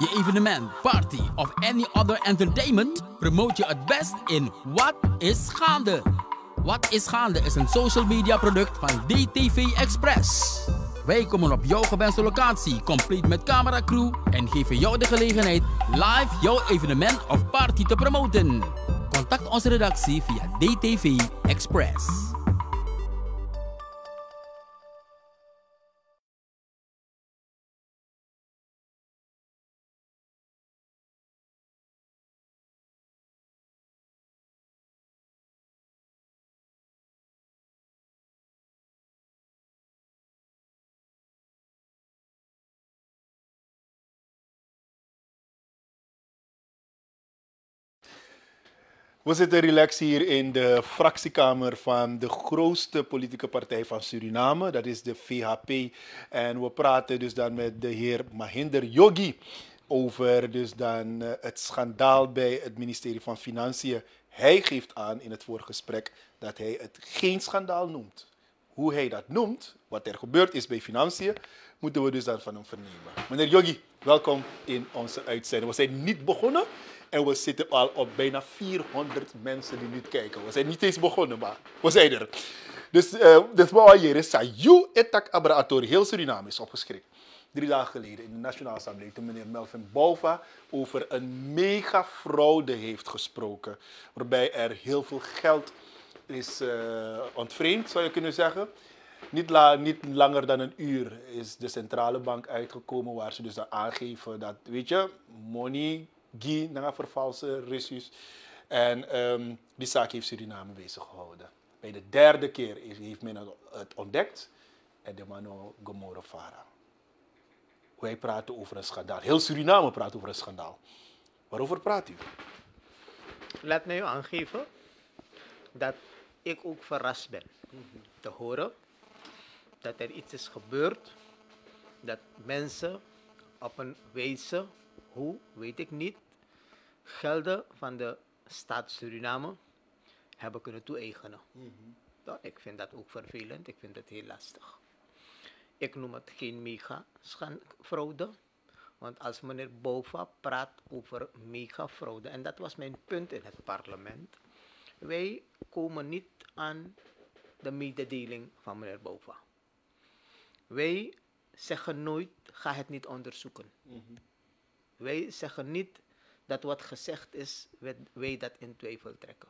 je evenement, party of any other entertainment? Promote je het best in Wat is Gaande? Wat is Gaande is een social media product van DTV Express. Wij komen op jouw gewenste locatie, compleet met cameracrew en geven jou de gelegenheid live jouw evenement of party te promoten. Contact onze redactie via DTV Express. We zitten relax hier in de fractiekamer van de grootste politieke partij van Suriname, dat is de VHP. En we praten dus dan met de heer Mahinder Yogi over dus dan eh, het schandaal bij het ministerie van Financiën. Hij geeft aan in het voorgesprek dat hij het geen schandaal noemt. Hoe hij dat noemt, wat er gebeurd is bij Financiën, moeten we dus dan van hem vernemen. Meneer Yogi, welkom in onze uitzending. We zijn niet begonnen en we zitten al op bijna 400 mensen die nu kijken. We zijn niet eens begonnen, maar we zijn er. Dus, uh, dus wat hier is, Sayu Etak Abraatori, heel Suriname is opgeschreven. Drie dagen geleden in de Nationale Assemblée, toen meneer Melvin Bouva over een mega fraude heeft gesproken. Waarbij er heel veel geld is uh, ontvreemd, zou je kunnen zeggen. Niet, niet, langer dan een uur is de centrale bank uitgekomen waar ze dus aangeven dat, weet je, money Guy naar vervalse resus. En die zaak heeft Suriname bezig gehouden. Bij de derde keer heeft men het ontdekt en de mano Gomorra Fara. Wij praten over een schandaal. Heel Suriname praat over een schandaal. Waarover praat u? Laat mij u aangeven dat ik ook verrast ben te horen dat er iets is gebeurd dat mensen op een wijze hoe, weet ik niet, gelden van de staat Suriname hebben kunnen toe-eigenen. Mm ik vind dat ook vervelend, ik vind het heel lastig. Ik noem het geen mega-fraude, want als meneer Bova praat over mega-fraude, en dat was mijn punt in het parlement, wij komen niet aan de mededeling van meneer Bova. Wij zeggen nooit, ga het niet onderzoeken. Mm wij zeggen niet dat wat gezegd is, wij dat in twijfel trekken.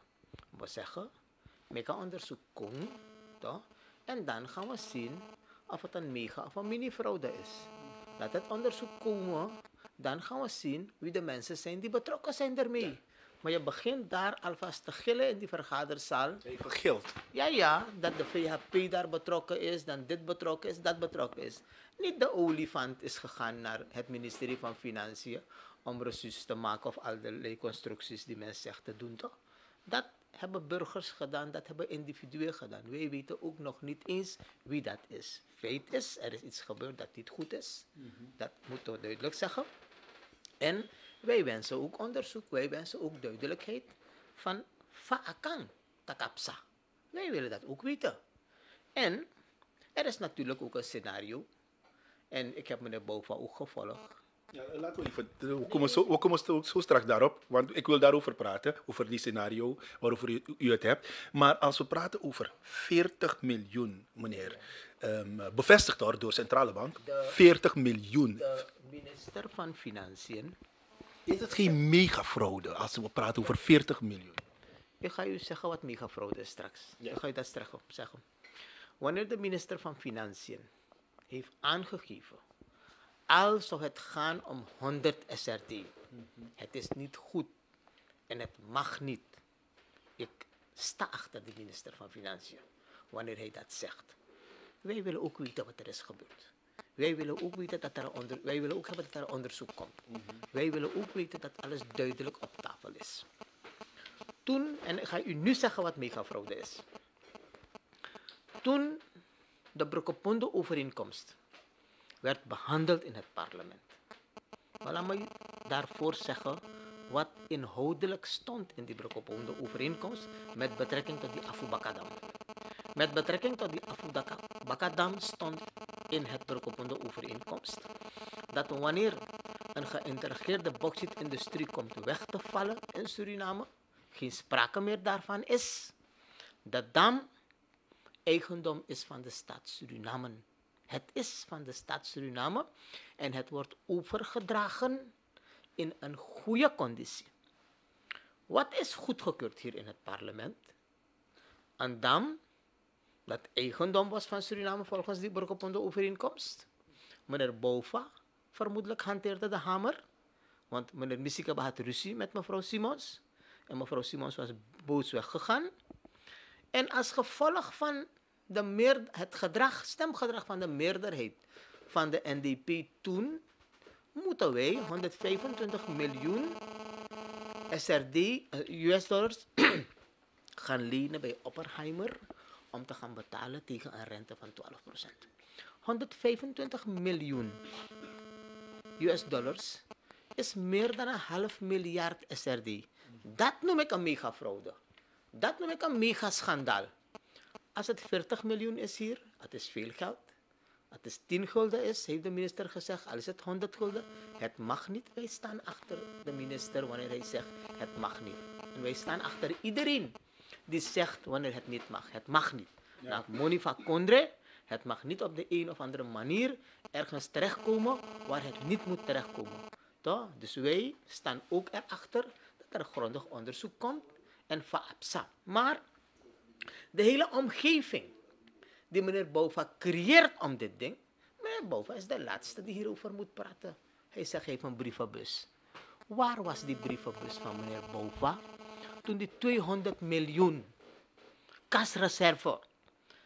We zeggen, we gaan onderzoek komen, toch? en dan gaan we zien of het een mega of een mini-fraude is. Dat het onderzoek komen, dan gaan we zien wie de mensen zijn die betrokken zijn ermee. Maar je begint daar alvast te gillen in die vergaderzaal. Even gild. Ja, ja, dat de VHP daar betrokken is, dan dit betrokken is, dat betrokken is. Niet de olifant is gegaan naar het ministerie van Financiën om resus te maken of allerlei constructies die men zegt te doen, toch? Dat hebben burgers gedaan, dat hebben individuen gedaan. Wij weten ook nog niet eens wie dat is. Feit is, er is iets gebeurd dat niet goed is. Dat moeten we duidelijk zeggen. En wij wensen ook onderzoek, wij wensen ook duidelijkheid van Faakang Takapsa. Wij willen dat ook weten. En er is natuurlijk ook een scenario. En ik heb meneer Bouva ook gevolgd. Ja, laten we even, we komen, zo, we komen zo, zo, straks daarop, want ik wil daarover praten, over die scenario waarover u, u het hebt. Maar als we praten over 40 miljoen, meneer, um, bevestigd door de centrale bank, de, 40 miljoen. De minister van Financiën is het geen megafraude als we praten over 40 miljoen? Ik ga u zeggen wat megafraude is straks. Ja. Ik ga u dat straks zeggen. Wanneer de minister van Financiën heeft aangegeven, als zou het gaan om 100 SRT, mm -hmm. het is niet goed en het mag niet. Ik sta achter de minister van Financiën wanneer hij dat zegt. Wij willen ook weten wat er is gebeurd. Wij willen ook weten dat er onder, wij willen ook hebben dat er onderzoek komt. Mm -hmm. Wij willen ook weten dat alles duidelijk op tafel is. Toen, en ik ga u nu zeggen wat megafraude is. Toen de Brokopondo overeenkomst werd behandeld in het parlement. Maar laat me daarvoor zeggen wat inhoudelijk stond in die Brokopondo overeenkomst met betrekking tot die Afubakadam. Met betrekking tot die Afubakadam stond in het Brokopondo overeenkomst dat wanneer een geïntegreerde bauxietindustrie komt weg te vallen in Suriname, geen sprake meer daarvan is, de dam eigendom is van de stad Suriname. Het is van de stad Suriname en het wordt overgedragen in een goede conditie. Wat is goedgekeurd hier in het parlement? Een dam dat eigendom was van Suriname volgens die Burgerponde overeenkomst. Meneer Bova vermoedelijk hanteerde de hamer, want meneer Missikaba had ruzie met mevrouw Simons en mevrouw Simons was boos weggegaan. En als gevolg van de meer, het gedrag, stemgedrag van de meerderheid van de NDP toen, moeten wij 125 miljoen SRD, eh, US dollars, gaan lenen bij Oppenheimer om te gaan betalen tegen een rente van 12%. 125 miljoen US dollars is meer dan een half miljard SRD. Dat noem ik een megafraude. Dat noem ik een megaschandaal. Als het 40 miljoen is hier, het is veel geld. Het 10 gulden is, heeft de minister gezegd, al is het 100 gulden, het mag niet. Wij staan achter de minister wanneer hij zegt, het mag niet. En wij staan achter iedereen die zegt wanneer het niet mag. Het mag niet. Ja. Nou, Kondre, het mag niet op de een of andere manier ergens terechtkomen waar het niet moet terechtkomen. Toch? Dus wij staan ook erachter dat er grondig onderzoek komt en FAAPSA. Maar de hele omgeving die meneer Bova creëert om dit ding. Meneer Bova is de laatste die hierover moet praten. Hij zegt, geef een brievenbus. Waar was die brievenbus van meneer Bova? Toen die 200 miljoen kasreserve,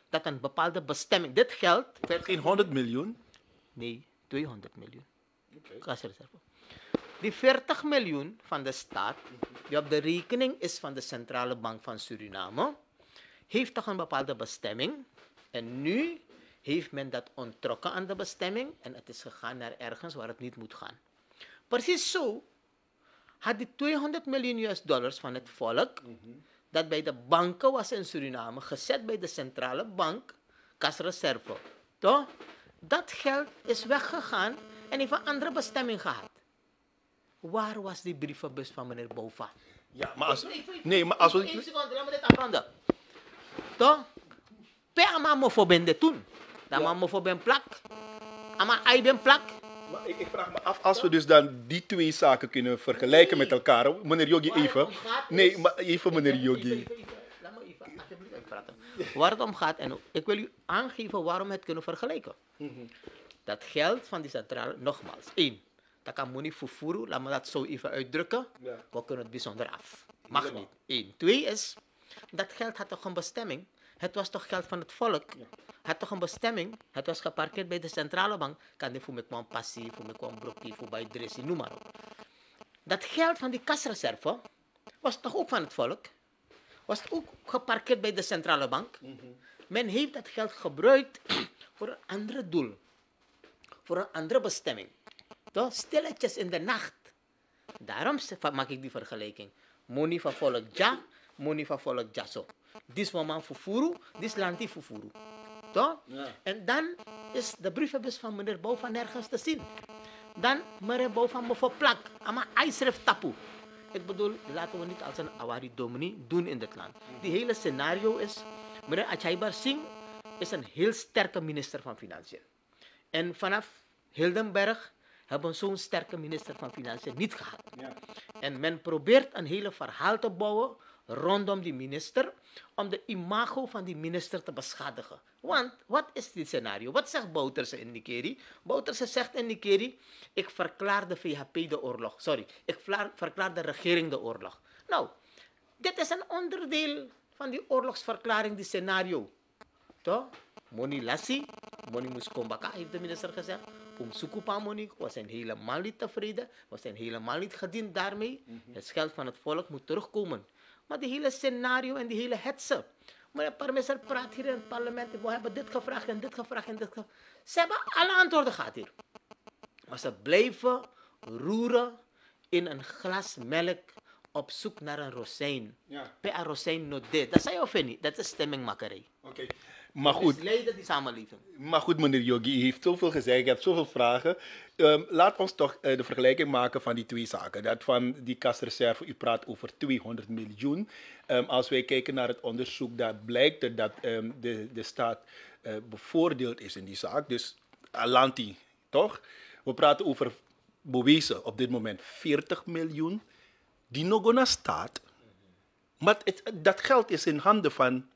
dat een bepaalde bestemming, dit geld... Geen 100 miljoen? Nee, 200 miljoen. Okay. Kasreserve. Die 40 miljoen van de staat, die op de rekening is van de Centrale Bank van Suriname, heeft toch een bepaalde bestemming. En nu heeft men dat ontrokken aan de bestemming en het is gegaan naar ergens waar het niet moet gaan. Precies zo had die 200 miljoen US dollars van het volk, dat bij de banken was in Suriname, gezet bij de centrale bank, kasreserve. Toch? Dat geld is weggegaan en heeft een andere bestemming gehad. Waar was die brievenbus van meneer Bova? Ja, maar als... Nee, maar als we... Eén seconde, laat me dit afronden. Toch? Pe ama mo voor ben de toen. Dan ja. ben plak. Ama ai ben plak. Maar ik, ik, vraag me af, als we dus dan die twee zaken kunnen vergelijken met elkaar. Meneer Yogi, even. Nee, maar even meneer Yogi. Laat me even, alsjeblieft praten. Waar het om gaat, en ik wil u aangeven waarom we het kunnen vergelijken. Dat geld van die centrale, nogmaals, één. Dat kan money vervoeren, laat me dat zo even uitdrukken. We kunnen het bijzonder af. Mag niet. Eén. Twee is, dat geld had toch een bestemming? Het was toch geld van het volk? Ja. Het had toch een bestemming? Het was geparkeerd bij de centrale bank. Kan die voor me kwam passie, voor me kwam brokkie, voor bij dressie, noem maar op. Dat geld van die kasreserve was toch ook van het volk? Was ook geparkeerd bij de centrale bank? Mm -hmm. Men heeft dat geld gebruikt voor een ander doel. Voor een andere bestemming. Toch? Stilletjes in de nacht. Daarom maak ik die vergelijking. Money van volk ja, money van volk ja zo. Dit man fufuru, dit lanti fufuru. Toch? Ja. En dan is de brievenbus van meneer Bouw van nergens te zien. Dan meneer Bouw van me plak. Ama ijsref tapu. Ik bedoel, laten we niet als een awari dominee doen in dit land. Die hele scenario is, meneer Achaibar Singh is een heel sterke minister van Financiën. En vanaf Hildenberg hebben zo'n sterke minister van Financiën niet gehad. Ja. En men probeert een hele verhaal te bouwen rondom die minister om de imago van die minister te beschadigen. Want wat is dit scenario? Wat zegt Bouterse in Nikeri? Bouterse zegt in Nikeri, ik verklaar de VHP de oorlog. Sorry, ik verklaar de regering de oorlog. Nou, dit is een onderdeel van die oorlogsverklaring, die scenario. Toch? Moni Lassi, Moni Muskombaka heeft de minister gezegd. Om Sukupa Moni, we zijn helemaal niet tevreden. We zijn helemaal niet gediend daarmee. Mm -hmm. Het geld van het volk moet terugkomen. Maar die hele scenario en die hele hetze. Maar een parmeser praat hier in het parlement. We hebben dit gevraagd en dit gevraagd en dit gevraagd. Ze hebben alle antwoorden gehad hier. Maar ze blijven roeren in een glas melk op zoek naar een rozijn. Ja. Een rozijn no dit. Dat zei je of niet? Dat is stemmingmakerij. Oké. Maar goed, Misleiden die maar goed, meneer Yogi, u heeft zoveel gezegd, ik heb zoveel vragen. Ehm, laat ons toch eh, de vergelijking maken van die twee zaken. Dat van die kasreserve, u praat over 200 miljoen. Ehm, als wij kijken naar het onderzoek, dat blijkt er dat ehm, de, de staat eh, bevoordeeld is in die zaak. Dus Alanti, toch? We praten over bewezen op dit moment 40 miljoen. Die nog naar staat. Maar het, dat geld is in handen van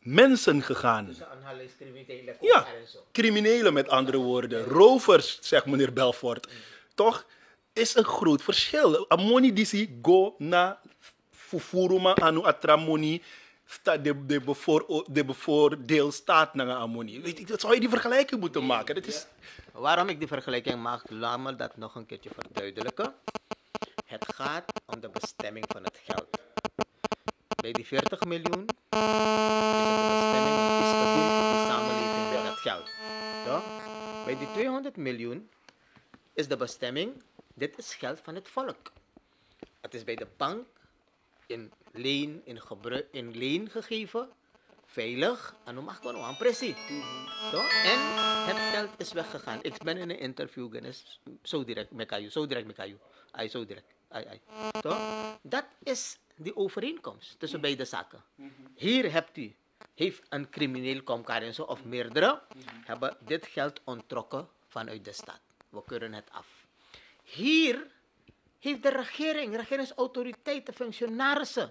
mensen gegaan. Ja, criminelen met andere woorden. Rovers, zegt meneer Belfort. Toch? Is een groot verschil. Amoni disi go na fufuruma anu atramoni de, de, bevoor, de bevoordeel staat naar amoni. Dat zou je die vergelijking moeten maken. Dat is, Waarom ik die vergelijking maak, laat me dat nog een keertje verduidelijken. Het gaat om de bestemming van het geld. Bij die 40 miljoen is het de bestemming te doen op die samenleving met dat geld. Toch? Bij die 200 miljoen is de bestemming, dit is geld van het volk. Het is bij de bank in leen, in in leen gegeven, veilig, en dan mag gewoon aan pressie. En het geld is weggegaan. Ik ben in een interview geweest, zo direct met jou, zo direct met jou. Ai, zo direct. Ai, ai. Toch? Dat is die overeenkomst tussen beide zaken. Hier hebt u, heeft een crimineel zo, of meerdere, hebben dit geld ontrokken vanuit de staat. We keuren het af. Hier heeft de regering, regeringsautoriteiten, functionarissen,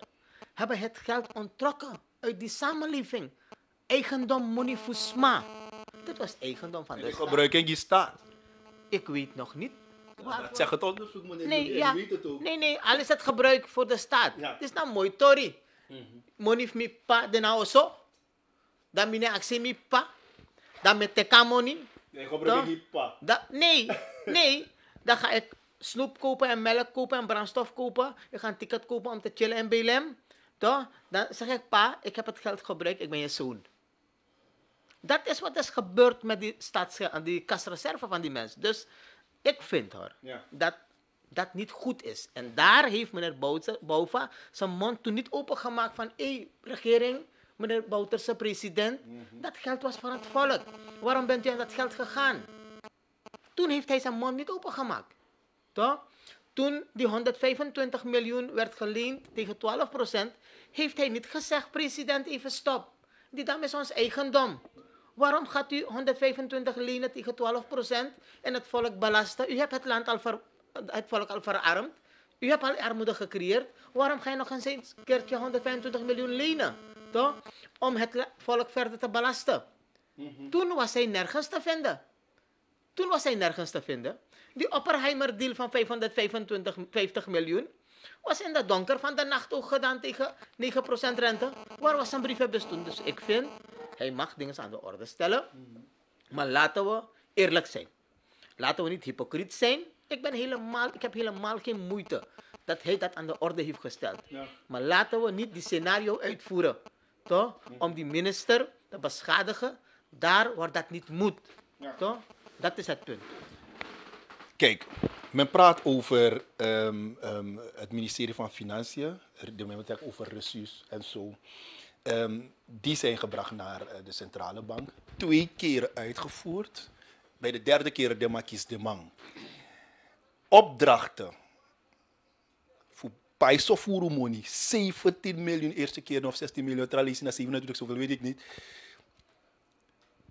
hebben het geld ontrokken uit die samenleving. Eigendom monifusma. Dit was eigendom van de die staat. gebruiking die staat. Ik weet nog niet. Zegt het onderzoek, meneer Nee, ja. weet het ook. nee, nee, alles het gebruik voor de staat. Ja. Het is nou mooi, Tori. Monif mi pa de nou zo. Dan mine actie mi pa. Dan met teka money. Nee, gebruiking Toch? die pa. Nee, nee. Dan ga ik snoep kopen en melk kopen en brandstof kopen. Ik ga een ticket kopen om te chillen in BLM. Toch? Dan zeg ik, pa, ik heb het geld gebruikt, ik ben je zoon. Dat is wat is gebeurd met die, staatsgeld, die kasreserve van die mensen. Dus ik vind hoor, Ja. dat dat niet goed is. En daar heeft meneer Bouva zijn mond toen niet opengemaakt van... hé, regering, meneer Bouterse president, dat geld was van het volk. Waarom bent u aan dat geld gegaan? Toen heeft hij zijn mond niet opengemaakt. Toch? Toen die 125 miljoen werd geleend tegen 12% heeft hij niet gezegd, president, even stop. Die dam is ons eigendom. Waarom gaat u 125 lenen tegen 12% en het volk belasten? U hebt het land al ver, het volk al verarmd. U hebt al armoede gecreëerd. Waarom ga je nog eens een keertje 125 miljoen lenen? Toch? Om het volk verder te belasten. Toen was hij nergens te vinden. Toen was hij nergens te vinden. Die Oppenheimer deal van 525 50 miljoen was in de donker van de nacht ook gedaan tegen 9% rente. Waar was zijn brievenbus toen? Dus ik vind, hij mag dingen aan de orde stellen. Maar laten we eerlijk zijn. Laten we niet hypocriet zijn. Ik, ben helemaal, ik heb helemaal geen moeite dat hij dat aan de orde heeft gesteld. Ja. Maar laten we niet die scenario uitvoeren. Toch? Om die minister te beschadigen daar waar dat niet moet. Ja. Toch? Dat is het punt. Kijk, men praat over ehm, ehm, het ministerie van Financiën, de- men praat over resus en zo. Ehm, die zijn gebracht naar eh, de centrale bank. Twee keren uitgevoerd. Bij de derde keer de makis de man. Opdrachten. Voor Paiso Furumoni. 17 miljoen eerste keer of 16 miljoen. Tralies naar 27, zoveel weet ik niet.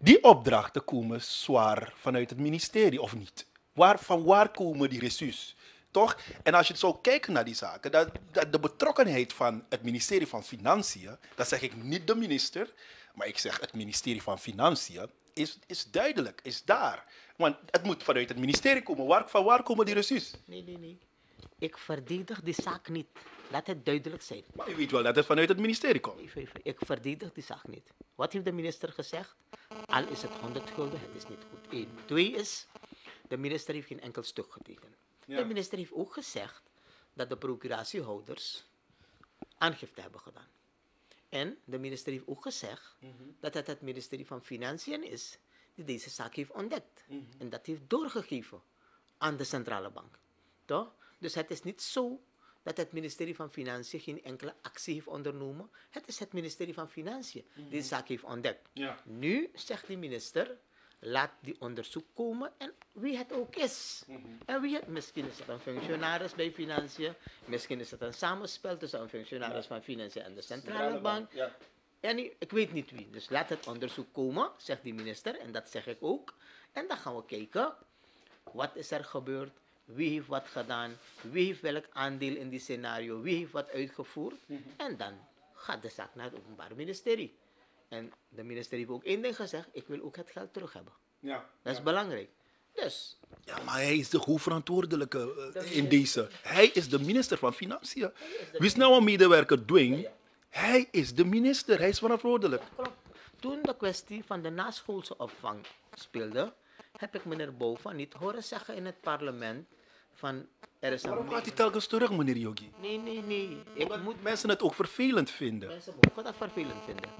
Die opdrachten komen zwaar vanuit het ministerie, of niet? Waar, van waar komen die resus? Toch? En als je zou kijken naar die zaken, dat, dat de betrokkenheid van het ministerie van Financiën, dat zeg ik niet de minister, maar ik zeg het ministerie van Financiën, is, is duidelijk, is daar. Want het moet vanuit het ministerie komen. Waar, van waar komen die resus? Nee, nee, nee. Ik verdedig die zaak niet. Laat het duidelijk zijn. Maar u weet wel dat het vanuit het ministerie komt. Even, even. Ik verdedig die zaak niet. Wat heeft de minister gezegd? Al is het 100 gulden, het is niet goed. Eén. Twee is, de minister heeft geen enkel stuk getekend. Ja. De minister heeft ook gezegd dat de procuratiehouders aangifte hebben gedaan. En de minister heeft ook gezegd dat het het ministerie van Financiën is die deze zaak heeft ontdekt. En dat heeft doorgegeven aan de centrale bank. Toch? Dus het is niet zo dat het ministerie van Financiën geen enkele actie heeft ondernomen. Het is het ministerie van Financiën die de zaak heeft ontdekt. Ja. Nu zegt de minister, laat die onderzoek komen en wie het ook is. En wie het, misschien is het een functionaris bij Financiën, misschien is het een samenspel tussen een functionaris van Financiën en de centrale bank. Ja. Ja, nee, ik weet niet wie. Dus laat het onderzoek komen, zegt die minister. En dat zeg ik ook. En dan gaan we kijken. Wat is er gebeurd? Wie heeft wat gedaan? Wie heeft welk aandeel in die scenario? Wie heeft wat uitgevoerd? En dan gaat de zaak naar het Openbaar Ministerie. En de minister heeft ook één ding gezegd. Ik wil ook het geld terug hebben. Ja. Dat is belangrijk. Dus, Ja, maar hij is de hoofdverantwoordelijke eh, in deze. Hij is de minister van Financiën. Wie nou een medewerker dwingt, hij is de minister. Hij is verantwoordelijk. klopt. Toen de kwestie van de naschoolse opvang speelde, heb ik meneer Bova niet horen zeggen in het parlement van er is een... Waarom gaat hij telkens terug, meneer Yogi? Nee, nee, nee. Ik Omdat moet mensen het ook vervelend vinden. mensen mogen dat vervelend vinden.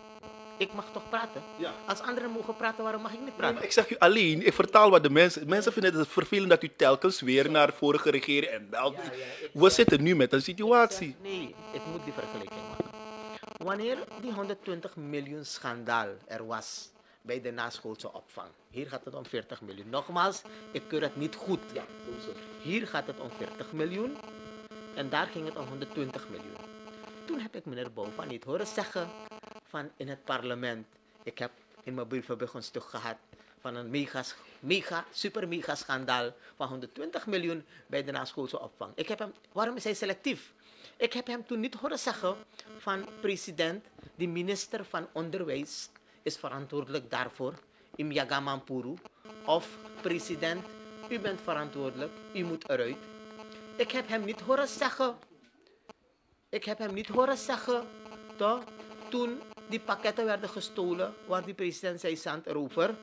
Ik mag toch praten? Ja. Als anderen mogen praten, waarom mag ik niet praten? ik zeg u alleen, ik vertaal wat de mensen... Mensen vinden het vervelend dat u telkens weer naar vorige regering en belt. Ja, ja, We zitten nu met een situatie. Nee, ik moet die vergelijking maken. Wanneer die 120 miljoen schandaal er was bij de naschoolse opvang. Hier gaat het om 40 miljoen. Nogmaals, ik keur het niet goed. Hier gaat het om 40 miljoen en daar ging het om 120 miljoen. Toen heb ik meneer Bouva niet horen zeggen van in het parlement. Ik heb in mijn brievenbus een stuk gehad van een mega, mega, super mega schandaal van 120 miljoen bij de naschoolse opvang. Ik heb hem, waarom is hij selectief? Ik heb hem toen niet horen zeggen van president, de minister van Onderwijs is verantwoordelijk daarvoor, Imyaga Mampuru. Of president, u bent verantwoordelijk, u moet eruit. Ik heb hem niet horen zeggen. Ik heb hem niet horen zeggen, toch? Toen die pakketten werden gestolen, waar die president zei zand erover.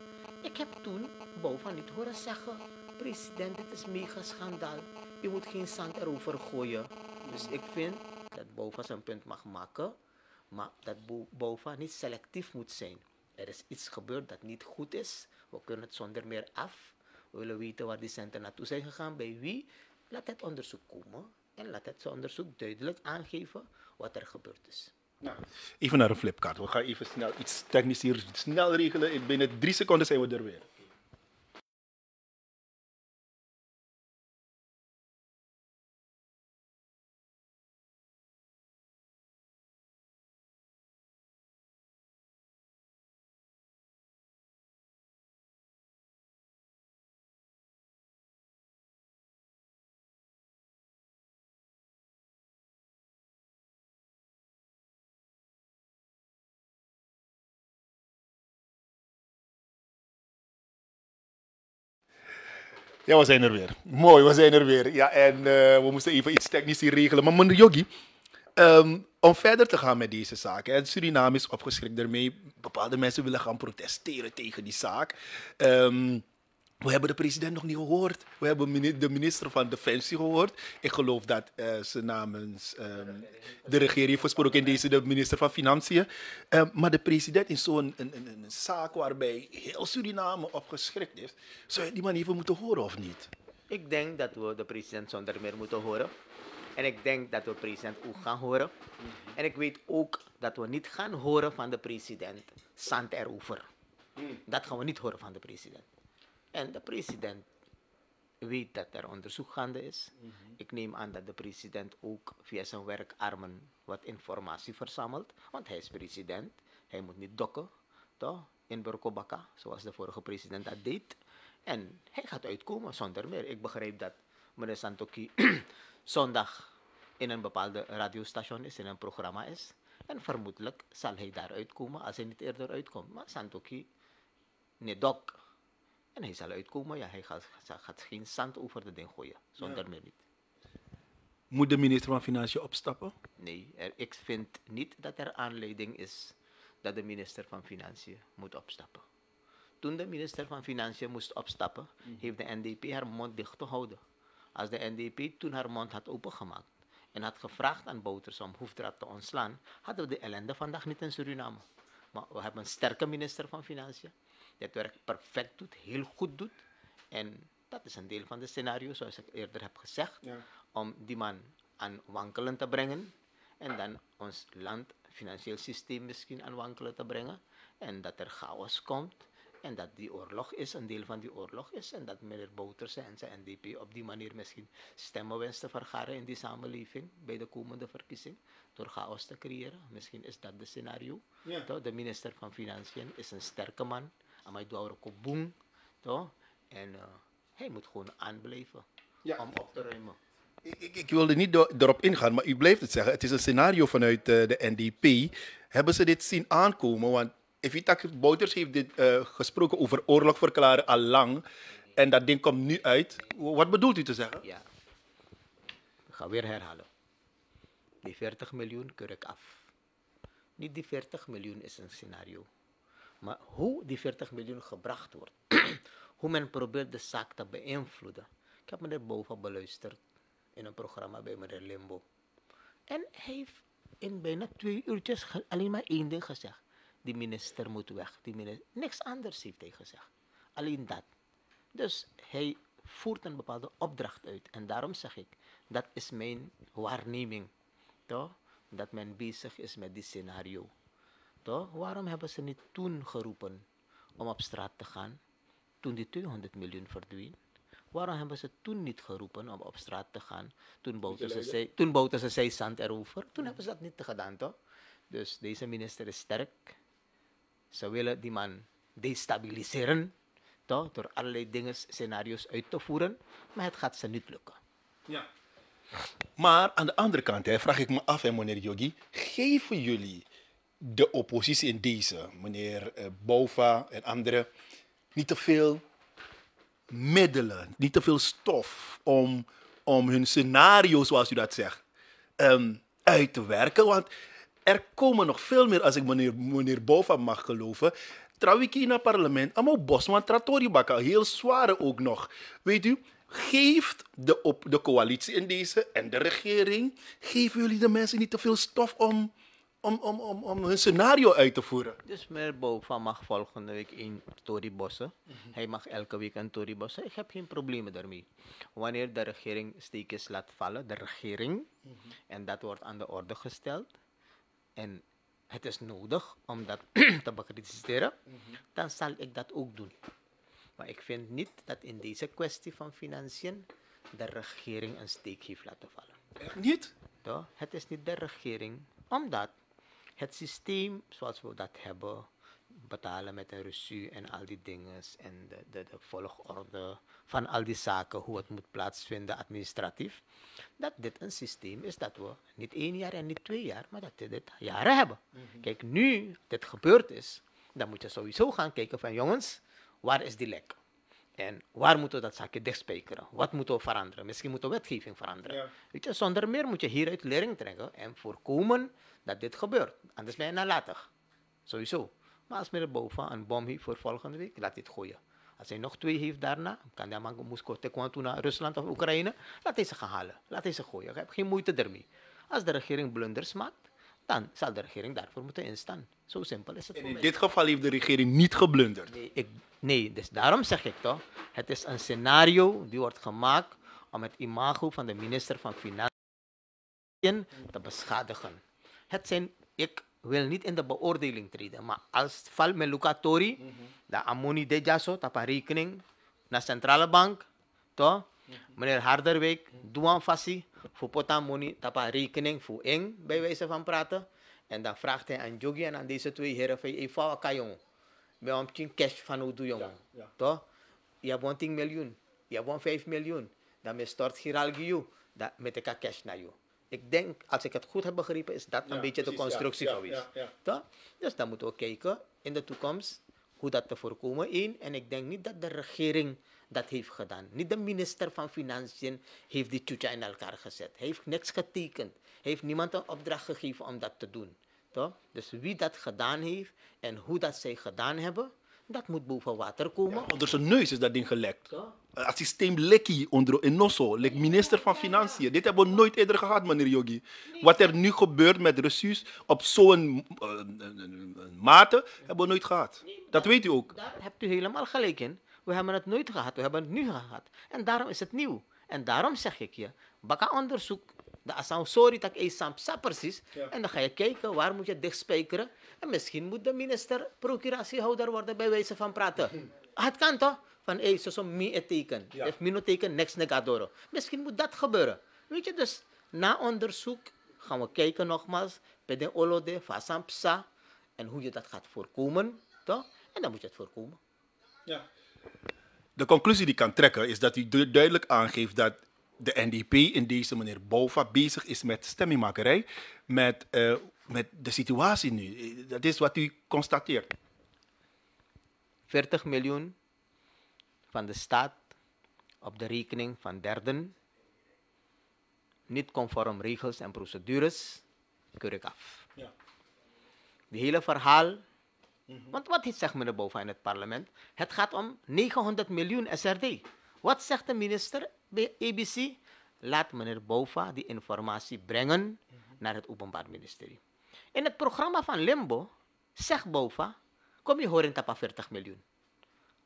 Ik heb toen boven niet horen zeggen, president, dit is mega schandaal. U moet geen zand erover gooien. Dus ik vind dat boven zijn punt mag maken, maar dat Bo- boven niet selectief moet zijn. Er is iets gebeurd dat niet goed is. We kunnen het zonder meer af. We willen weten waar die centen naartoe zijn gegaan, bij wie. Laat het onderzoek komen en laat het onderzoek duidelijk aangeven wat er gebeurd is. Even naar een flipkaart. We gaan even snel iets technisch hier snel regelen. Binnen drie seconden zijn we er weer. Ja, we zijn er weer. Mooi, we zijn er weer. Ja, en eh, we moesten even iets technisch hier regelen. Maar meneer Yogi, ehm, om verder te gaan met deze zaak. Hè, Suriname is opgeschrikt ermee. Bepaalde mensen willen gaan protesteren tegen die zaak. Ehm, we hebben de president nog niet gehoord. We hebben de minister van Defensie gehoord. Ik geloof dat eh, ze namens ehm, de regering heeft gesproken. In deze de minister van Financiën. Ehm, maar de president in zo'n een, een, een zaak waarbij heel Suriname opgeschrikt is. Zou je die man even moeten horen of niet? Ik denk dat we de president zonder meer moeten horen. En ik denk dat we de president ook gaan horen. En ik weet ook dat we niet gaan horen van de president zand erover. Dat gaan we niet horen van de president. En de president weet dat er onderzoek gaande is. Ik neem aan dat de president ook via zijn werkarmen wat informatie verzamelt. Want hij is president. Hij moet niet dokken, toch? In Burkobaka, zoals de vorige president dat deed. En hij gaat uitkomen zonder meer. Ik begrijp dat meneer Santoki zondag in een bepaalde radiostation is, in een programma is. En vermoedelijk zal hij daar uitkomen als hij niet eerder uitkomt. Maar Santoki, nee, dok. En hij zal uitkomen, ja, hij gaat, gaat geen zand over de ding gooien. Zonder meer niet. Moet de minister van Financiën opstappen? Nee, er, ik vind niet dat er aanleiding is dat de minister van Financiën moet opstappen. Toen de minister van Financiën moest opstappen, heeft de NDP haar mond dicht gehouden. Als de NDP toen haar mond had opengemaakt en had gevraagd aan Bouters om Hoefdraad te ontslaan, hadden we de ellende vandaag niet in Suriname. Maar we hebben een sterke minister van Financiën, het werk perfect doet, heel goed doet. En dat is een deel van het scenario, zoals ik eerder heb gezegd, Ja. om die man aan wankelen te brengen. En dan ons land, financieel systeem misschien aan wankelen te brengen. En dat er chaos komt. En dat die oorlog is, een deel van die oorlog is. En dat meneer Bouterse en zijn NDP op die manier misschien stemmen wenst te vergaren in die samenleving bij de komende verkiezing. Door chaos te creëren. Misschien is dat de scenario. Ja. De minister van Financiën is een sterke man. Amai Douwe Koboeng. Toch? En eh, hij moet gewoon aanblijven Ja. om op te ruimen. Ik, ik, ik wilde niet erop ingaan, maar u blijft het zeggen. Het is een scenario vanuit eh, de NDP. Hebben ze dit zien aankomen? Want Evita Bouters heeft dit eh, gesproken over oorlog verklaren al lang. En dat ding komt nu uit. Wat bedoelt u te zeggen? Ja. Ik ga weer herhalen. Die 40 miljoen keur ik af. Niet die 40 miljoen is een scenario. Maar hoe die 40 miljoen gebracht wordt. hoe men probeert de zaak te beïnvloeden. Ik heb meneer Bova beluisterd in een programma bij meneer Limbo. En hij heeft in bijna twee uurtjes alleen maar één ding gezegd. Die minister moet weg. Die minister, niks anders heeft hij gezegd. Alleen dat. Dus hij voert een bepaalde opdracht uit. En daarom zeg ik, dat is mijn waarneming. Toch? Dat men bezig is met die scenario. Toch? Waarom hebben ze niet toen geroepen om op straat te gaan? Toen die 200 miljoen verdween? Waarom hebben ze toen niet geroepen om op straat te gaan? Toen Bouterse zei, toen zand erover. Toen hebben ze dat niet gedaan, toch? Dus deze minister is sterk. Ze willen die man destabiliseren. Toch? Door allerlei dingen, scenario's uit te voeren. Maar het gaat ze niet lukken. Ja. Maar aan de andere kant hè, vraag ik me af, hè, meneer Yogi, geven jullie de oppositie in deze, meneer eh, Bova en anderen, niet te veel middelen, niet te veel stof om, om hun scenario, zoals u dat zegt, ehm, uit te werken? Want er komen nog veel meer, als ik meneer, meneer Bova mag geloven. Trawiki in het parlement, allemaal Bosman, Trattori Bakka, heel zware ook nog. Weet u, geeft de, op, de coalitie in deze en de regering, geven jullie de mensen niet te veel stof om, om, om, om, om hun scenario uit te voeren? Dus meneer Bova mag volgende week een Tory bossen. Hij mag elke week een Tory bossen. Ik heb geen problemen daarmee. Wanneer de regering steekjes laat vallen, de regering, en dat wordt aan de orde gesteld, en het is nodig om dat te bekritiseren, dan zal ik dat ook doen. Maar ik vind niet dat in deze kwestie van financiën de regering een steek heeft laten vallen. Echt niet? Toch? Het is niet de regering, omdat het systeem zoals we dat hebben, betalen met een recu en al die dingen en de, de, de volgorde van al die zaken, hoe het moet plaatsvinden administratief, dat dit een systeem is dat we niet één jaar en niet twee jaar, maar dat we dit jaren hebben. Kijk, nu dit gebeurd is, dan moet je sowieso gaan kijken van jongens, waar is die lek? En waar moeten we dat zakje dichtspijkeren? Wat moeten we veranderen? Misschien moet de wetgeving veranderen. Ja. Weet je, zonder meer moet je hieruit lering trekken en voorkomen dat dit gebeurt. Anders ben je nalatig. Sowieso. Maar als meneer Bova een bom heeft voor volgende week, laat dit gooien. Als hij nog twee heeft daarna, kan hij man Moskou toe naar Rusland of Oekraïne, laat hij ze gaan halen. Laat hij ze gooien. Ik heb geen moeite ermee. Als de regering blunders maakt, dan zal de regering daarvoor moeten instaan. Zo simpel is het En in dit geval heeft de regering niet geblunderd. Nee, ik, nee, dus daarom zeg ik toch, het is een scenario die wordt gemaakt om het imago van de minister van Financiën te beschadigen. Het zijn, ik wil niet in de beoordeling treden, maar als het valt met Lucatori, de Amoni de Jasso, tapa rekening naar centrale bank, toch? Meneer Harderwijk, doe fassi, voor pota money, tapa rekening voor eng, bij wijze van praten. En dan vraagt hij aan Jogi en aan deze twee heren van, hey, wat kan jongen? Bij een beetje cash van hoe doe jongen? ja. Toch? Je hebt een 10 miljoen, je hebt een 5 miljoen. Dan stort Giralgiu, dat met elkaar cash naar jou. Ik denk, als ik het goed heb begrepen, is dat een Ja, beetje de precies, constructie ja, geweest. ja? Dus dan moeten we kijken in de toekomst hoe dat te voorkomen. Eén, en ik denk niet dat de regering dat heeft gedaan. Niet de minister van Financiën heeft die tjoetja in elkaar gezet. Hij heeft niks getekend. Hij heeft niemand een opdracht gegeven om dat te doen. Toch? Dus wie dat gedaan heeft en hoe dat zij gedaan hebben, dat moet boven water komen. Onder zijn neus is dat ding gelekt. Toch? Het systeem lekkie onder in Nosso, lek minister van Financiën. Dit hebben we nooit eerder gehad, meneer Yogi. Wat er nu gebeurt met recuus op zo'n eh, mate, hebben we nooit gehad. Dat weet u ook. Daar hebt u helemaal gelijk in. We hebben het nooit gehad, we hebben het nu gehad. En daarom is het nieuw. En daarom zeg ik je, baka onderzoek De asang sorry dat ik samsa precies. Ja. En dan ga je kijken waar moet je dichtspijkeren. En misschien moet de minister procuratiehouder worden bij wijze van praten. Het kan toch? Van hé, zo zo'n mi het teken. Ja. If mi no teken, negadoro. Misschien moet dat gebeuren. Weet je, dus na onderzoek gaan we kijken nogmaals. Bij de olode, vasampsa. En hoe je dat gaat voorkomen. Toch? En dan moet je het voorkomen. Ja. De conclusie die ik kan trekken is dat u du- duidelijk aangeeft dat de NDP in deze meneer Bouva bezig is met stemmingmakerij, met, eh, met de situatie nu. Eh, Dat is wat u constateert. 40 miljoen van de staat op de rekening van derden. Niet conform regels en procedures, keur ik af. Ja. Die hele verhaal. Want wat zegt meneer Bova in het parlement? Het gaat om 900 miljoen SRD. Wat zegt de minister bij ABC? Laat meneer Bova die informatie brengen naar het Openbaar Ministerie. In het programma van Limbo zegt Bova, kom je horen tapa 40 miljoen.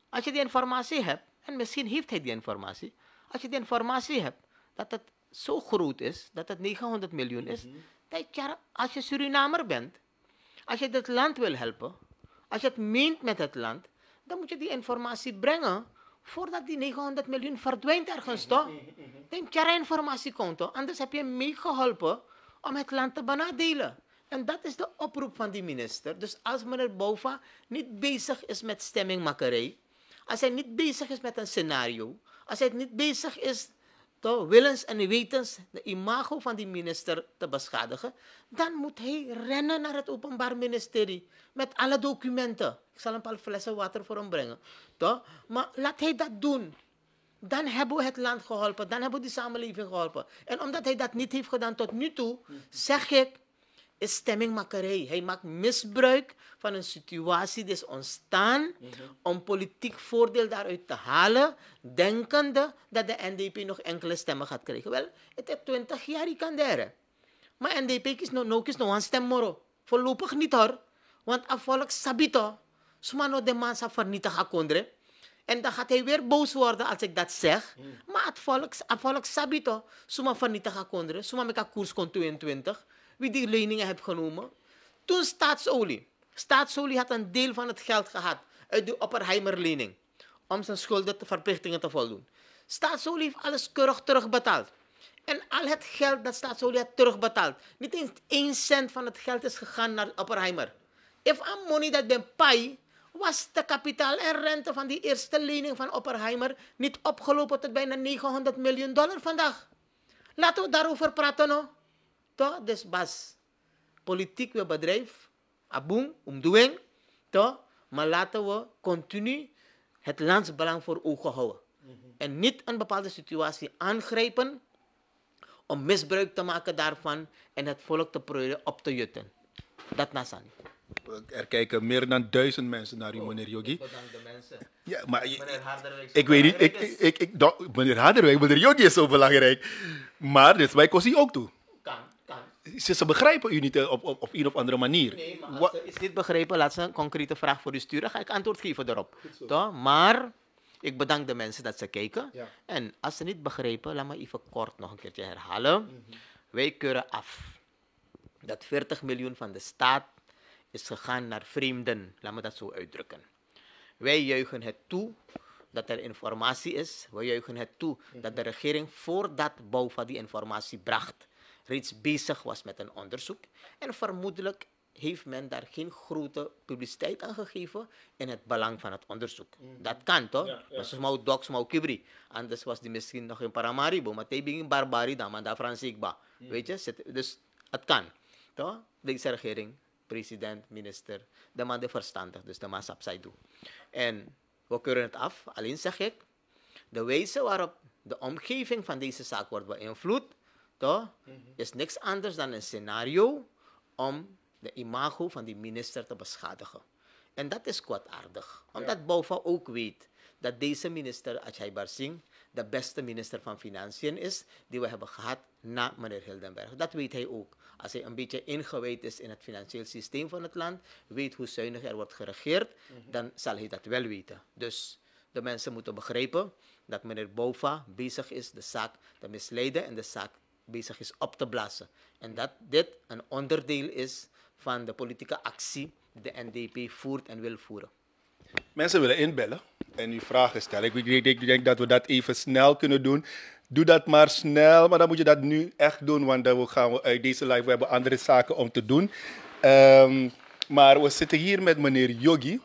Als je die informatie hebt, en misschien heeft hij die informatie, als je die informatie hebt dat het zo groot is, dat het 900 miljoen is, dat je, als je Surinamer bent, als je dit land wil helpen, als je het meent met het land, dan moet je die informatie brengen voordat die 900 miljoen verdwijnt ergens, toch? Neem je informatie konto, anders heb je meegeholpen om het land te benadelen. En dat is de oproep van die minister. Dus als meneer Bova niet bezig is met stemmingmakerij, als hij niet bezig is met een scenario, als hij niet bezig is toch, willens en wetens de imago van die minister te beschadigen, dan moet hij rennen naar het Openbaar Ministerie met alle documenten. Ik zal een paar flessen water voor hem brengen. Toch? Maar laat hij dat doen. Dan hebben we het land geholpen, dan hebben we die samenleving geholpen. En omdat hij dat niet heeft gedaan tot nu toe, zeg ik, is stemmingmakerij. Hij maakt misbruik van een situatie die is ontstaan om politiek voordeel daaruit te halen, denkende dat de NDP nog enkele stemmen gaat krijgen. Wel, het heeft 20 jaar die kan. Maar NDP kies nog no, kies nog een stem moro. Voorlopig niet hoor. Want een volk sabito. Sumano de man sa vernietigen kondre. En dan gaat hij weer boos worden als ik dat zeg. Maar het volk, het volk sabito. Suma vernietigen kondre. Suma meka koers kon 22. Wie die leningen heeft genomen. Toen staatsolie. Staatsolie had een deel van het geld gehad. Uit de Oppenheimer-lening. Om zijn schulden te verplichtingen te voldoen. Staatsolie heeft alles keurig terugbetaald. En al het geld dat staatsolie had terugbetaald. Niet eens 1 cent van het geld is gegaan naar Oppenheimer. If a money dat ben pay, was de kapitaal en rente van die eerste lening van Oppenheimer niet opgelopen tot bijna 900 miljoen dollar vandaag. Laten we daarover praten, no? Toch? Dus Bas, politiek we bedrijf, aboom, omdoen, toch? Maar laten we continu het landsbelang voor ogen houden. En niet een bepaalde situatie aangrijpen om misbruik te maken daarvan en het volk te proberen op te jutten. Dat nasani. Er kijken meer dan duizend mensen naar u, meneer Yogi. Bedankt de mensen. Ja, maar je- Meneer Harderwijk. ik weet niet, ik, ik, ik, ik- dat- meneer Harderwijk, meneer Yogi is zo belangrijk. Maar dit is Kossie ook toe. Ze, ze begrijpen u niet eh, op, op, op een of andere manier. Nee, maar als ze is niet begrepen, laat ze een concrete vraag voor u sturen. Ga ik antwoord geven erop. Toch? Maar ik bedank de mensen dat ze keken. Ja. En als ze niet begrepen, laat me even kort nog een keertje herhalen. Mhm. Wij keuren af dat 40 miljoen van de staat is gegaan naar vreemden. Laat me dat zo uitdrukken. Wij juichen het toe dat er informatie is. Wij juichen het toe dat de regering voordat Bouva die informatie bracht, reeds bezig was met een onderzoek. En vermoedelijk heeft men daar geen grote publiciteit aan gegeven in het belang van het onderzoek. Dat kan toch? Ja, ja. Maar soms mau docs, mau kibri. Anders was die misschien nog in Paramaribo. Maar hij ging barbari dan, maar daar Fransikba. Weet je? Dus het kan. Toch? Deze regering, president, minister, de man de verstandig, dus de man sapsai doen. En we keuren het af. Alleen zeg ik, de wijze waarop de omgeving van deze zaak wordt beïnvloed, toch, is niks anders dan een scenario om de imago van die minister te beschadigen. En dat is kwaadaardig. Omdat Bouva ook weet dat deze minister, Ajay Barsing, de beste minister van Financiën is die we hebben gehad na meneer Hildenberg. Dat weet hij ook. Als hij een beetje ingewijd is in het financieel systeem van het land, weet hoe zuinig er wordt geregeerd, dan zal hij dat wel weten. Dus de mensen moeten begrijpen dat meneer Bouva bezig is de zaak te misleiden en de zaak bezig is op te blazen. En dat dit een onderdeel is van de politieke actie die de NDP voert en wil voeren. Mensen willen inbellen en uw vragen stellen. Ik, denk dat we dat even snel kunnen doen. Doe dat maar snel, maar dan moet je dat nu echt doen, want dan gaan we uit deze live. We hebben andere zaken om te doen. Ehm, maar we zitten hier met meneer Yogi.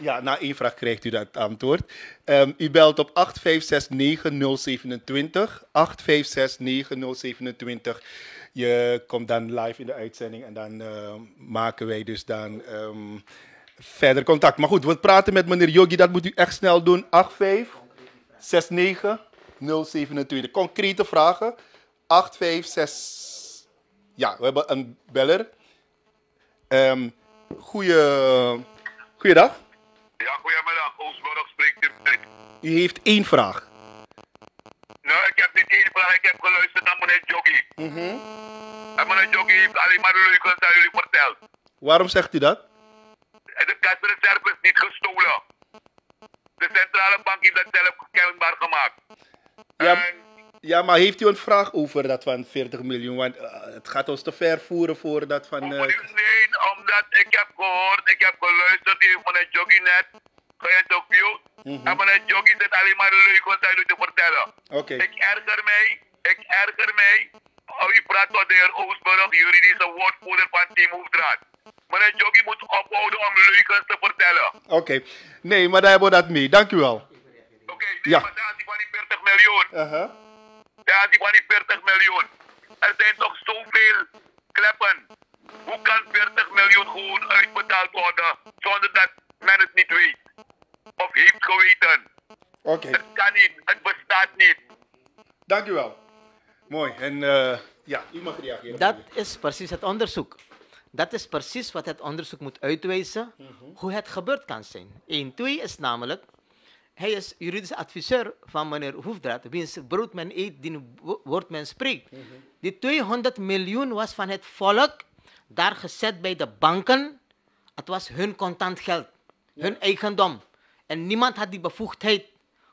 Ja, na één vraag krijgt u dat antwoord. Ehm, u belt op 8569027. 8569027. Je komt dan live in de uitzending en dan eh, maken wij dus dan ehm, verder contact. Maar goed, we praten met meneer Yogi, dat moet u echt snel doen. 8569027. Concrete vragen. 856. Ja, we hebben een beller. Um, goeie, goeiedag. Ja, goedemiddag. Oostburg spreekt u. U heeft één vraag. Nou, ik heb niet één vraag. Ik heb geluisterd naar meneer Joggy. En meneer Joggy heeft alleen maar leugens aan jullie verteld. Waarom zegt u dat? De kasreserve is niet gestolen. De centrale bank heeft dat zelf kenbaar gemaakt. Ja, En ja, maar heeft u een vraag over dat van 40 miljoen? Want eh, het gaat ons te ver voeren voor dat van... eh, Nee, omdat ik heb gehoord, ik heb geluisterd, die heeft meneer Joggy net geïnterviewd. En meneer Joggy zit alleen maar leugens u te vertellen. Oké. Ik erger mij, ik erger mij. Oh, u praat tot de heer Oostburg, juridische woordvoerder van Team Hoefdraad. Meneer Joggy moet ophouden om leugens te vertellen. Oké. Nee, maar daar hebben we dat mee. Dank u wel. Oké, nee, Ja. maar daar die van die 40 miljoen. Uh-huh. Daar die van die 40 miljoen. Er zijn toch zoveel kleppen. Hoe kan 40 miljoen gewoon uitbetaald worden zonder dat men het niet weet? Of heeft geweten? Oké. Het kan niet, het bestaat niet. Dank u wel. Mooi. En eh, ja, u mag reageren. Dat is precies het onderzoek. Dat is precies wat het onderzoek moet uitwijzen, hoe het gebeurd kan zijn. 1, 2 is namelijk, hij is juridisch adviseur van meneer Hoefdraad, wiens brood men eet, die wo- woord men spreekt. Die 200 miljoen was van het volk, daar gezet bij de banken. Het was hun contant geld, hun eigendom. En niemand had die bevoegdheid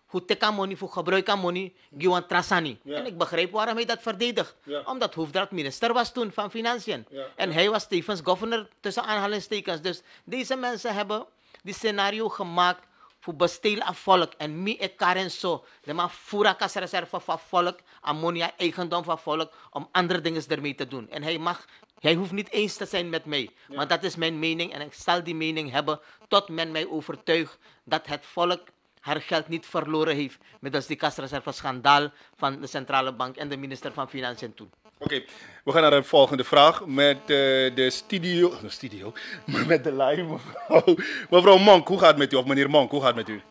hoe teka money, voor gebruik aan money, gewoon trasani. Ja. En ik begreep waarom hij dat verdedigt. Ja. Omdat Hoefdraad minister was toen van Financiën. En hij was tevens governor tussen aanhalingstekens. Dus deze mensen hebben die scenario gemaakt voor bestelen aan volk. En mi ik karen zo. De maar voera kasreserve van volk, ammonia eigendom van volk, om andere dingen ermee te doen. En hij mag, hij hoeft niet eens te zijn met mij. Maar dat is mijn mening en ik zal die mening hebben tot men mij overtuigt dat het volk haar geld niet verloren heeft middels die kasreserve schandaal van de centrale bank en de minister van Financiën toen. Oké, we gaan naar een volgende vraag met eh, de studio. De studio? Met de live mevrouw. Mevrouw Monk, hoe gaat het met u? Of meneer Monk, hoe gaat het met u?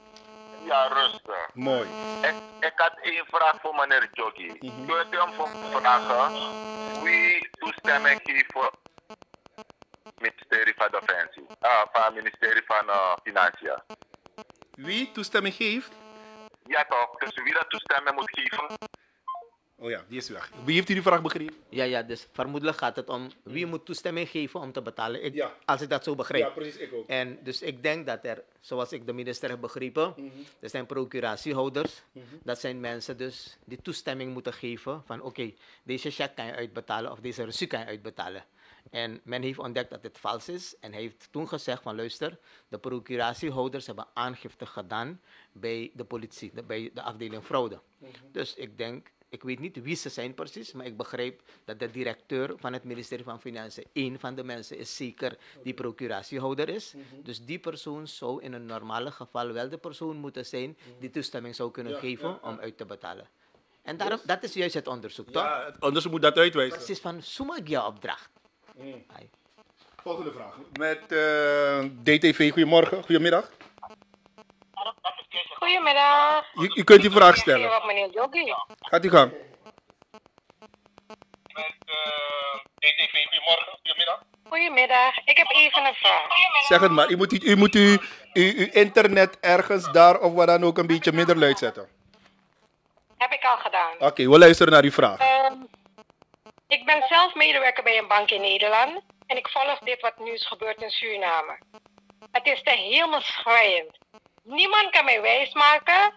Ja, rustig. Mooi. Ik, ik had één vraag voor meneer Joggy. Mhm. Kunt u hem vragen wie toestemming geeft voor het ministerie van Defensie? Ah, van het ministerie van eh, Financiën. Wie toestemming geeft? Ja toch, dus wie dat toestemming moet geven? Oh ja, die is weg. Wie heeft u die vraag begrepen? Ja, ja, dus vermoedelijk gaat het om wie moet toestemming geven om te betalen. Ik, Ja. Als ik dat zo begrijp. Ja, precies, ik ook. En dus ik denk dat er, zoals ik de minister heb begrepen, er zijn procuratiehouders. Dat zijn mensen dus die toestemming moeten geven van oké, deze cheque kan je uitbetalen of deze recu kan je uitbetalen. En men heeft ontdekt dat dit vals is. En hij heeft toen gezegd van luister, de procuratiehouders hebben aangifte gedaan bij de politie, de- bij de afdeling fraude. Dus ik denk, ik weet niet wie ze zijn precies, maar ik begrijp dat de directeur van het ministerie van Financiën, één van de mensen is zeker die procuratiehouder is. Dus die persoon zou in een normale geval wel de persoon moeten zijn die toestemming zou kunnen Ja, geven ja, ja. om uit te betalen. En daarom, dat is juist het onderzoek, toch? Ja, het onderzoek moet dat uitwijzen. Precies van Sumagia opdracht. Mm. Ai. Volgende vraag. Met eh, DTV, goedemorgen, goedemiddag. Goedemiddag. U, u kunt die vraag stellen. wat meneer Joggi. Gaat u gang. Met DTV, goedemorgen, goedemiddag. Goedemiddag. Ik heb even een vraag. Zeg het maar. U moet, u, moet u, u, uw internet ergens daar of wat dan ook een beetje minder luid zetten. Heb ik al gedaan. Oké, we luisteren naar uw vraag. Ehm, ik ben zelf medewerker bij een bank in Nederland. En ik volg dit wat nu is gebeurd in Suriname. Het is te hemel schrijend. Niemand kan mij wijsmaken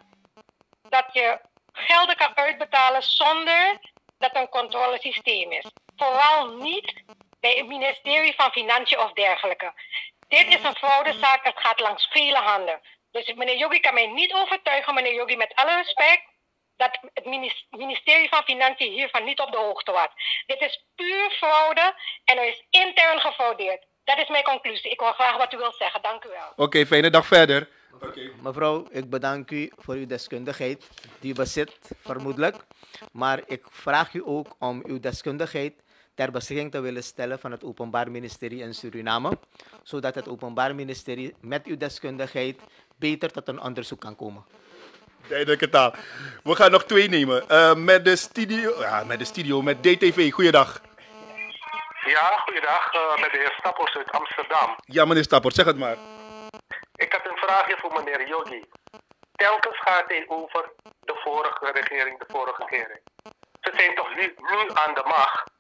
dat je gelden kan uitbetalen zonder dat een controlesysteem is. Vooral niet bij het ministerie van Financiën of dergelijke. Dit is een fraudezaak, het gaat langs vele handen. Dus meneer Yogi kan mij niet overtuigen, meneer Yogi, met alle respect, dat het minis- ministerie van Financiën hiervan niet op de hoogte was. Dit is puur fraude en er is intern gefraudeerd. Dat is mijn conclusie. Ik hoor graag wat u wilt zeggen. Dank u wel. Oké, fijne dag verder. Oké. Mevrouw, ik bedank u voor uw deskundigheid die u bezit, vermoedelijk. Maar ik vraag u ook om uw deskundigheid ter beschikking te willen stellen van het Openbaar Ministerie in Suriname, zodat het Openbaar Ministerie met uw deskundigheid beter tot een onderzoek kan komen. Duidelijke taal. We gaan nog twee nemen. Eh, met de studio, ja, met de studio, met DTV. Goeiedag. Ja, goeiedag, eh, met de heer Stappers uit Amsterdam. Ja, meneer Stappert, zeg het maar. Ik had een vraagje voor meneer Yogi. Telkens gaat hij over de vorige regering, de vorige regering. Ze zijn toch nu, nu aan de macht.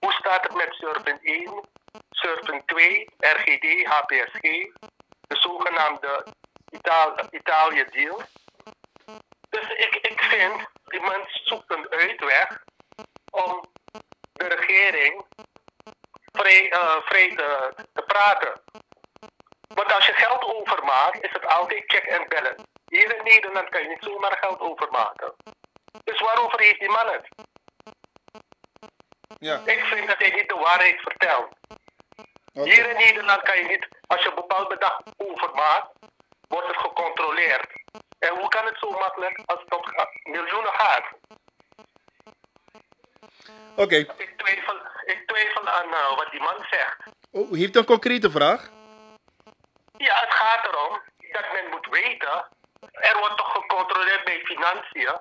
Hoe staat het met Surfing 1, Surfing 2, RGD, HPSG, de zogenaamde Italië-deal? Dus ik, ik vind, die mens zoekt een uitweg om de regering vrij, eh, vrij te praten. Want als je geld overmaakt, is het altijd check en balance. Hier in Nederland kan je niet zomaar geld overmaken. Dus waarover heeft die man het? Ja. Ik vind dat hij niet de waarheid vertelt. Oké. Hier in Nederland kan je niet, als je een bepaald bedrag overmaakt, wordt het gecontroleerd. En hoe kan het zo makkelijk als het om miljoenen gaat? Oké. Ik twijfel, ik twijfel aan eh, wat die man zegt. Oh, heeft een concrete vraag? Ja, het gaat erom dat men moet weten, er wordt toch gecontroleerd bij financiën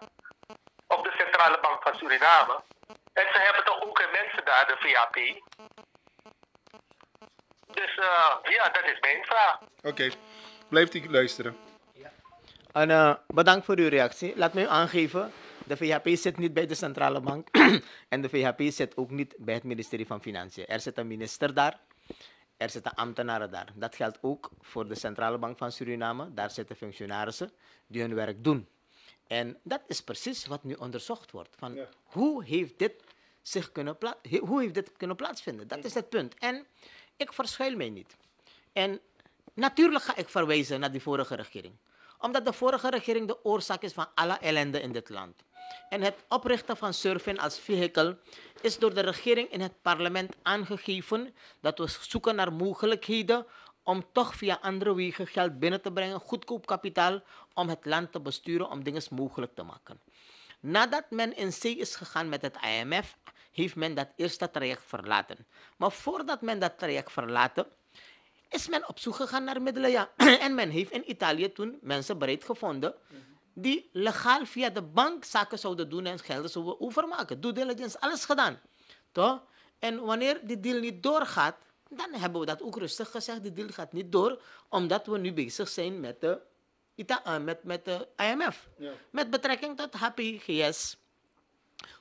op de Centrale Bank van Suriname. En ze hebben toch ook mensen daar, de VAP. Dus eh, ja, dat is mijn vraag. Oké. Blijft u luisteren. En, eh, bedankt voor uw reactie. Laat me u aangeven, de VHP zit niet bij de centrale bank en de VHP zit ook niet bij het ministerie van Financiën. Er zit een minister daar, er zitten ambtenaren daar. Dat geldt ook voor de centrale bank van Suriname. Daar zitten functionarissen die hun werk doen. En dat is precies wat nu onderzocht wordt. Van Ja. Hoe heeft dit zich kunnen hoe heeft dit kunnen plaatsvinden? Dat is het punt. En ik verschuil mij niet. En natuurlijk ga ik verwijzen naar die vorige regering. Omdat de vorige regering de oorzaak is van alle ellende in dit land. En het oprichten van Surfin als vehikel is door de regering in het parlement aangegeven dat we zoeken naar mogelijkheden om toch via andere wegen geld binnen te brengen, goedkoop kapitaal, om het land te besturen, om dingen mogelijk te maken. Nadat men in zee is gegaan met het IMF, heeft men dat eerste traject verlaten. Maar voordat men dat traject verlaten, is men op zoek gegaan naar middelen. Ja. en men heeft in Italië toen mensen bereid gevonden die legaal via de bank zaken zouden doen en gelden zouden overmaken. Due diligence, alles gedaan. Toch? En wanneer die deal niet doorgaat, dan hebben we dat ook rustig gezegd. Die deal gaat niet door, omdat we nu bezig zijn met de, Ita- eh, met, met de IMF. Met betrekking tot HPGS.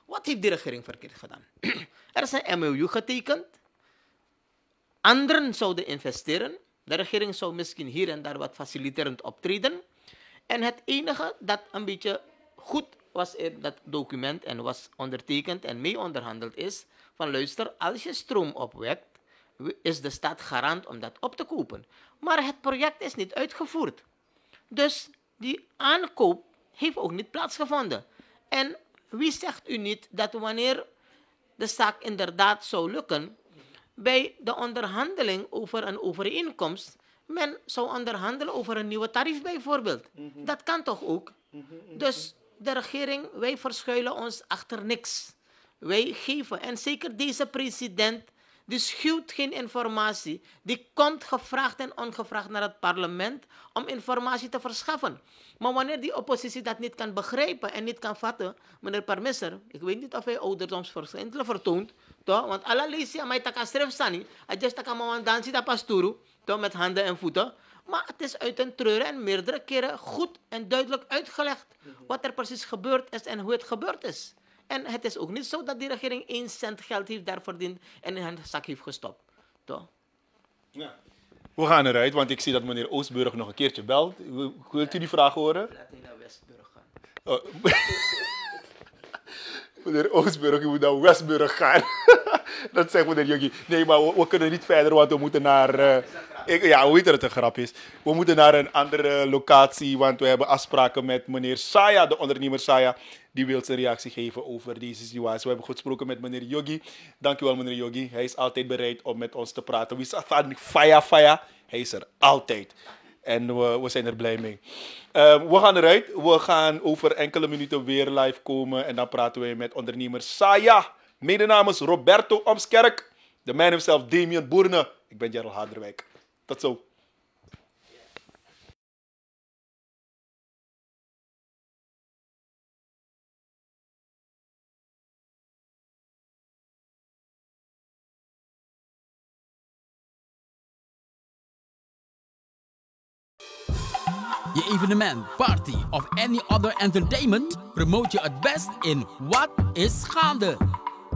Wat heeft die regering verkeerd gedaan? er is een MOU getekend. Anderen zouden investeren. De regering zou misschien hier en daar wat faciliterend optreden. En het enige dat een beetje goed was in dat document en was ondertekend en mee onderhandeld is, van luister, als je stroom opwekt, is de staat garant om dat op te kopen. Maar het project is niet uitgevoerd. Dus die aankoop heeft ook niet plaatsgevonden. En wie zegt u niet dat wanneer de zaak inderdaad zou lukken, bij de onderhandeling over een overeenkomst, men zou onderhandelen over een nieuwe tarief bijvoorbeeld. Dat kan toch ook? Dus de regering, wij verschuilen ons achter niks. Wij geven, en zeker deze president, die schuwt geen informatie. Die komt gevraagd en ongevraagd naar het parlement om informatie te verschaffen. Maar wanneer die oppositie dat niet kan begrijpen en niet kan vatten, meneer Parmisser, ik weet niet of hij ouderdomsverschijnselen vertoont, toch? Want alle lezen aan mij taka stref staan, adjust taka mawan dansi da pasturu, toch? Met handen en voeten. Maar het is uit een treuren en meerdere keren goed en duidelijk uitgelegd wat er precies gebeurd is en hoe het gebeurd is. En het is ook niet zo dat die regering één cent geld heeft daar verdiend en in haar zak heeft gestopt. Toch? We gaan eruit, want ik zie dat meneer Oostburg nog een keertje belt. Wilt u die vraag horen? Laat hij naar Westburg gaan. Oh. meneer Oostburg, je moet naar Westburg gaan. dat zegt meneer Yogi. Nee, maar we, we kunnen niet verder, want we moeten naar... eh, ik, ja, hoe weet dat het een grap is. We moeten naar een andere locatie, want we hebben afspraken met meneer Saya, de ondernemer Saya. Die wil zijn reactie geven over deze situatie. We hebben goed gesproken met meneer Yogi. Dankjewel meneer Yogi. Hij is altijd bereid om met ons te praten. Wie staat faya faya? Hij is er altijd. En we, we zijn er blij mee. Eh, we gaan eruit. We gaan over enkele minuten weer live komen. En dan praten we met ondernemer Saya. Mede namens Roberto Omskerk. De man himself, Damien Boerne. Ik ben Gerald Haderwijk. Tot zo. Je evenement, party of any other entertainment promote je het best in Wat is Gaande.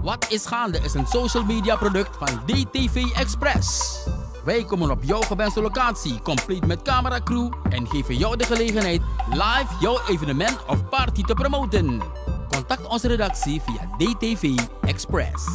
Wat is Gaande is een social media product van DTV Express. Wij komen op jouw gewenste locatie, compleet met cameracrew en geven jou de gelegenheid live jouw evenement of party te promoten. Contact onze redactie via DTV Express.